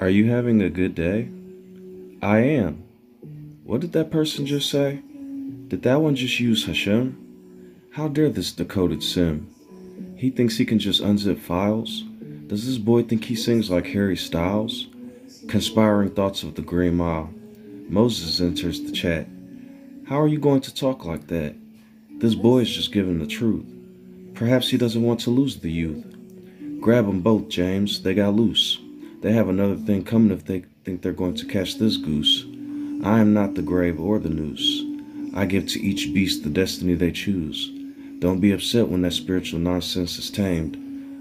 Are you having a good day? I am. What did that person just say? Did that one just use Hashem? How dare this decoded sim? He thinks he can just unzip files? Does this boy think he sings like Harry Styles? Conspiring thoughts of the Green Mile. Moses enters the chat. How are you going to talk like that? This boy is just giving the truth. Perhaps he doesn't want to lose the youth. Grab them both, James. They got loose. They have another thing coming if they think they're going to catch this goose. I am not the grave or the noose. I give to each beast the destiny they choose. Don't be upset when that spiritual nonsense is tamed.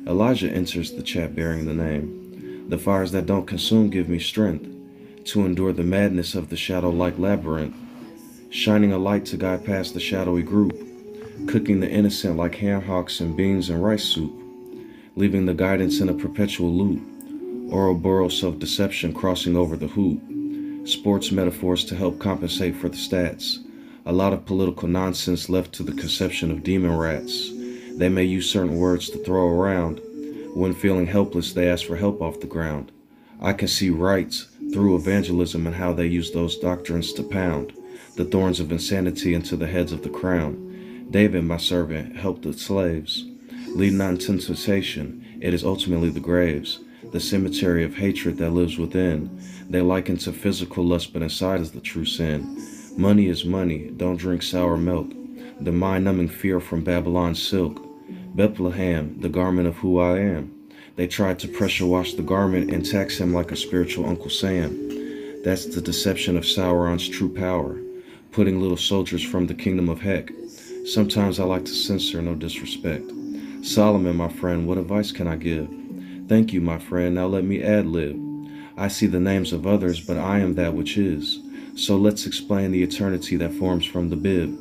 Elijah enters the chat bearing the name. The fires that don't consume give me strength to endure the madness of the shadow like labyrinth, shining a light to guide past the shadowy group, cooking the innocent like ham hocks and beans and rice soup, leaving the guidance in a perpetual loop, Ouroboros self deception crossing over the hoop, sports metaphors to help compensate for the stats, a lot of political nonsense left to the conception of demon rats. They may use certain words to throw around. When feeling helpless, they ask for help off the ground. I can see rights through evangelism and how they use those doctrines to pound the thorns of insanity into the heads of the crown. David, my servant, helped the slaves. Lead not into temptation, it is ultimately the graves, the cemetery of hatred that lives within. They liken to physical lust, but inside is the true sin. Money is money, don't drink sour milk. The mind numbing fear from Babylon's silk. Bethlehem, the garment of who I am. They tried to pressure wash the garment and tax him like a spiritual Uncle Sam. That's the deception of Sauron's true power, putting little soldiers from the kingdom of Heck. Sometimes I like to censor, no disrespect. Solomon, my friend, what advice can I give? Thank you, my friend, now let me ad lib. I see the names of others, but I am that which is. So let's explain the eternity that forms from the bib.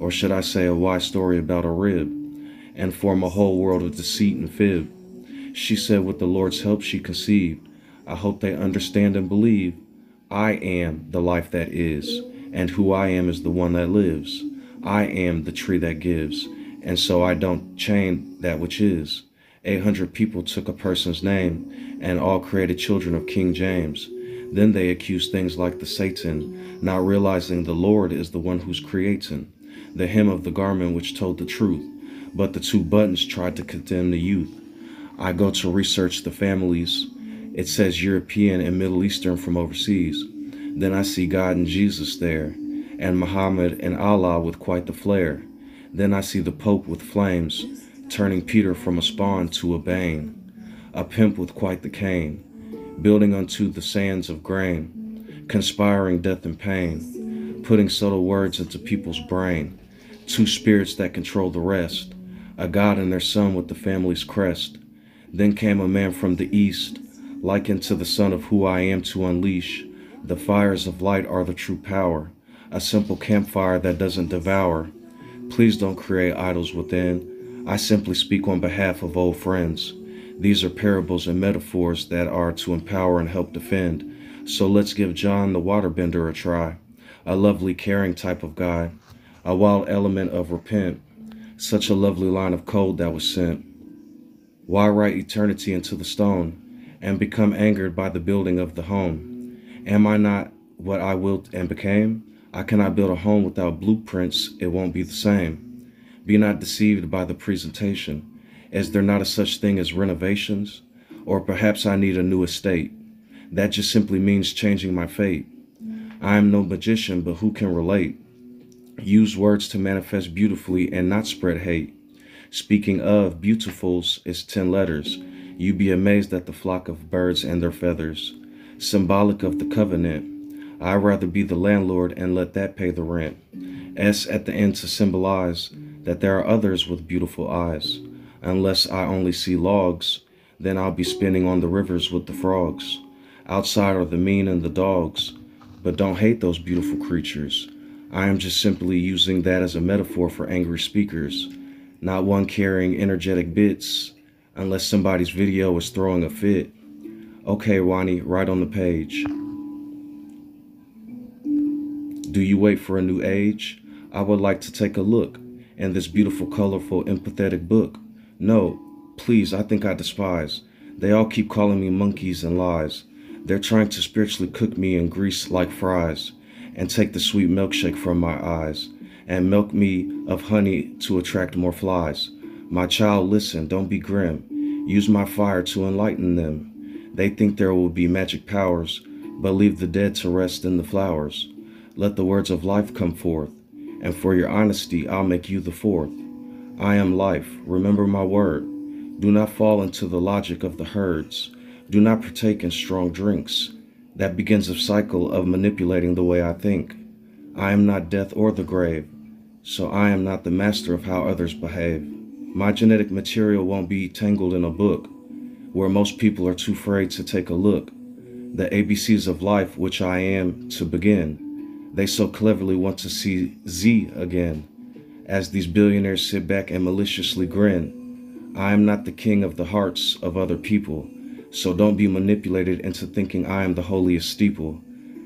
Or should I say a wise story about a rib? and form a whole world of deceit and fib. She said, with the Lord's help, she conceived. I hope they understand and believe. I am the life that is, and who I am is the one that lives. I am the tree that gives, and so I don't chain that which is. 800 people took a person's name, and all created children of King James. Then they accused things like the Satan, not realizing the Lord is the one who's creating. The hem of the garment which told the truth but the two buttons tried to condemn the youth. I go to research the families. It says European and Middle Eastern from overseas. Then I see God and Jesus there, and Muhammad and Allah with quite the flare. Then I see the Pope with flames, turning Peter from a spawn to a bane, a pimp with quite the cane, building unto the sands of grain, conspiring death and pain, putting subtle words into people's brain, two spirits that control the rest a god and their son with the family's crest. Then came a man from the east, likened to the son of who I am to unleash. The fires of light are the true power, a simple campfire that doesn't devour. Please don't create idols within. I simply speak on behalf of old friends. These are parables and metaphors that are to empower and help defend. So let's give John the waterbender a try. A lovely, caring type of guy. A wild element of repent such a lovely line of code that was sent. Why write eternity into the stone and become angered by the building of the home? Am I not what I willed and became? I cannot build a home without blueprints, it won't be the same. Be not deceived by the presentation. Is there not a such thing as renovations? Or perhaps I need a new estate. That just simply means changing my fate. I am no magician, but who can relate? Use words to manifest beautifully and not spread hate. Speaking of beautifuls is 10 letters. You be amazed at the flock of birds and their feathers. Symbolic of the covenant. I'd rather be the landlord and let that pay the rent. S at the end to symbolize that there are others with beautiful eyes. Unless I only see logs, then I'll be spinning on the rivers with the frogs. Outside are the mean and the dogs, but don't hate those beautiful creatures. I am just simply using that as a metaphor for angry speakers, not one carrying energetic bits unless somebody's video is throwing a fit. Okay, Wani, right on the page. Do you wait for a new age? I would like to take a look in this beautiful, colorful, empathetic book. No, please, I think I despise. They all keep calling me monkeys and lies. They're trying to spiritually cook me in grease like fries and take the sweet milkshake from my eyes and milk me of honey to attract more flies. My child, listen, don't be grim. Use my fire to enlighten them. They think there will be magic powers, but leave the dead to rest in the flowers. Let the words of life come forth, and for your honesty, I'll make you the fourth. I am life, remember my word. Do not fall into the logic of the herds. Do not partake in strong drinks. That begins a cycle of manipulating the way I think. I am not death or the grave, so I am not the master of how others behave. My genetic material won't be tangled in a book, where most people are too afraid to take a look. The ABCs of life, which I am to begin, they so cleverly want to see Z again. As these billionaires sit back and maliciously grin, I am not the king of the hearts of other people, so don't be manipulated into thinking I am the holiest steeple.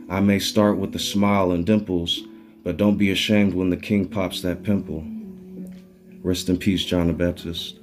I may start with a smile and dimples, but don't be ashamed when the king pops that pimple. Rest in peace, John the Baptist.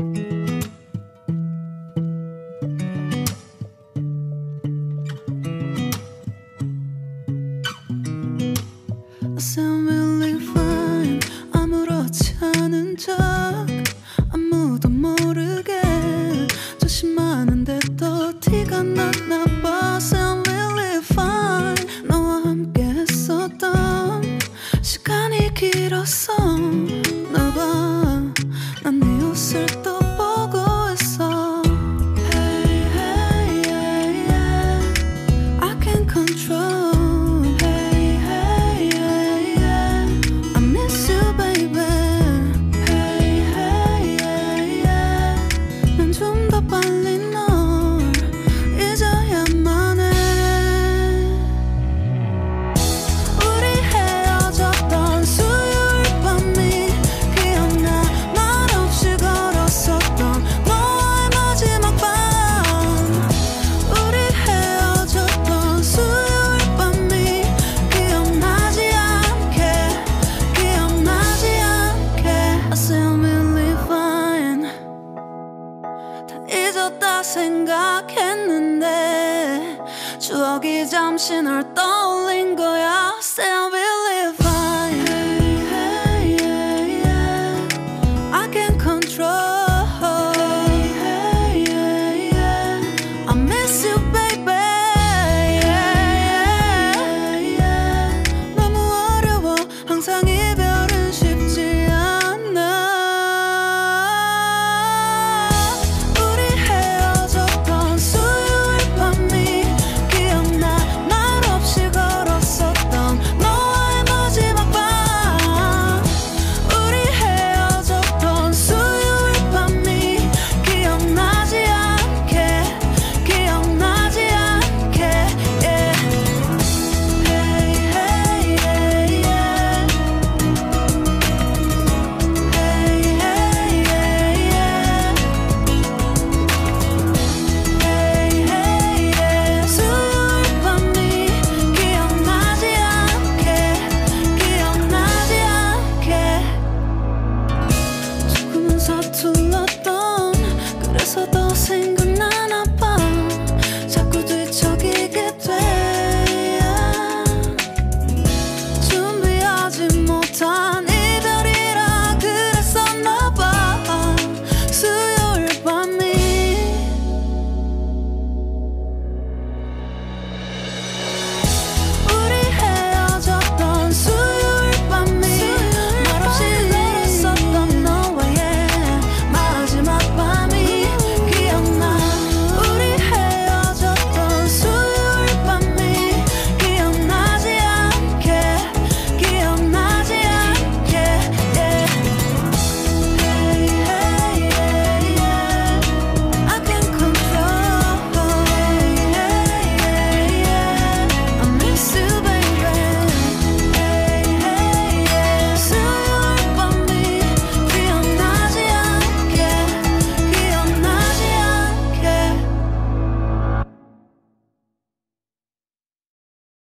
Sound 잊었다 생각했는데 추억이 잠시 널 떠올린 거야. Still believe